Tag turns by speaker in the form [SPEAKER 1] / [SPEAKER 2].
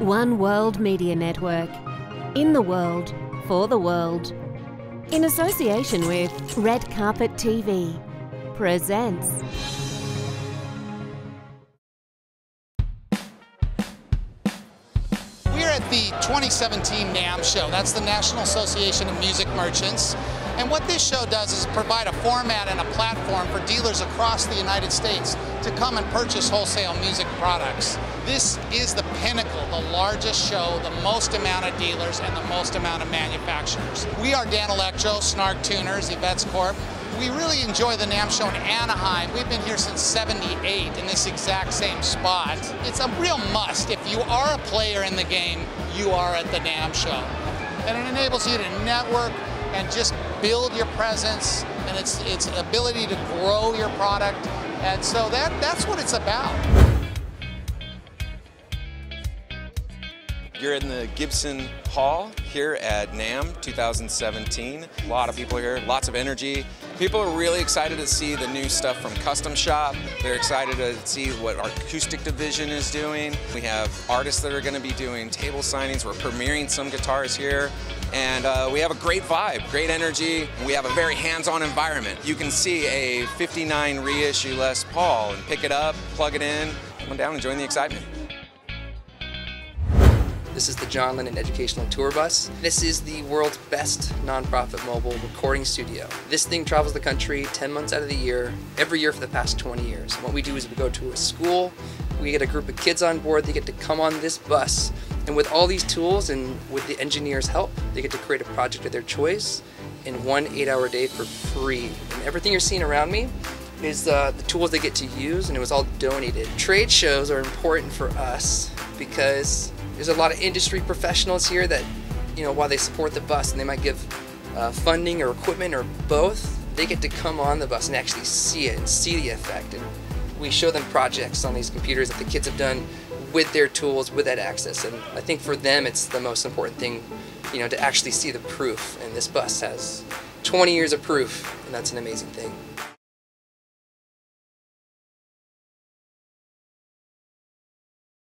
[SPEAKER 1] One World Media Network. In the world, for the world. In association with Red Carpet TV. Presents.
[SPEAKER 2] At the 2017 NAMM show. That's the National Association of Music Merchants. And what this show does is provide a format and a platform for dealers across the United States to come and purchase wholesale music products. This is the pinnacle, the largest show, the most amount of dealers, and the most amount of manufacturers. We are Danelectro, Snark Tuners, Evets Corp. We really enjoy the NAMM show in Anaheim. We've been here since 78 in this exact same spot. It's a real must. If you are a player in the game, you are at the NAMM show. And it enables you to network and just build your presence and its, its ability to grow your product. And so that, that's what it's about.
[SPEAKER 3] You're in the Gibson Hall here at NAMM 2017. A lot of people here, lots of energy. People are really excited to see the new stuff from Custom Shop. They're excited to see what our acoustic division is doing. We have artists that are going to be doing table signings. We're premiering some guitars here. And uh, we have a great vibe, great energy. We have a very hands-on environment. You can see a 59 reissue Les Paul and pick it up, plug it in, come on down and join the excitement.
[SPEAKER 4] This is the John Lennon Educational Tour Bus. This is the world's best nonprofit mobile recording studio. This thing travels the country 10 months out of the year, every year for the past 20 years. what we do is we go to a school, we get a group of kids on board, they get to come on this bus, and with all these tools and with the engineers' help, they get to create a project of their choice in one eight-hour day for free. And everything you're seeing around me is uh, the tools they get to use, and it was all donated. Trade shows are important for us because there's a lot of industry professionals here that, you know, while they support the bus and they might give uh, funding or equipment or both, they get to come on the bus and actually see it and see the effect. And we show them projects on these computers that the kids have done with their tools, with that access. And I think for them, it's the most important thing, you know, to actually see the proof. And this bus has 20 years of proof, and that's an amazing thing.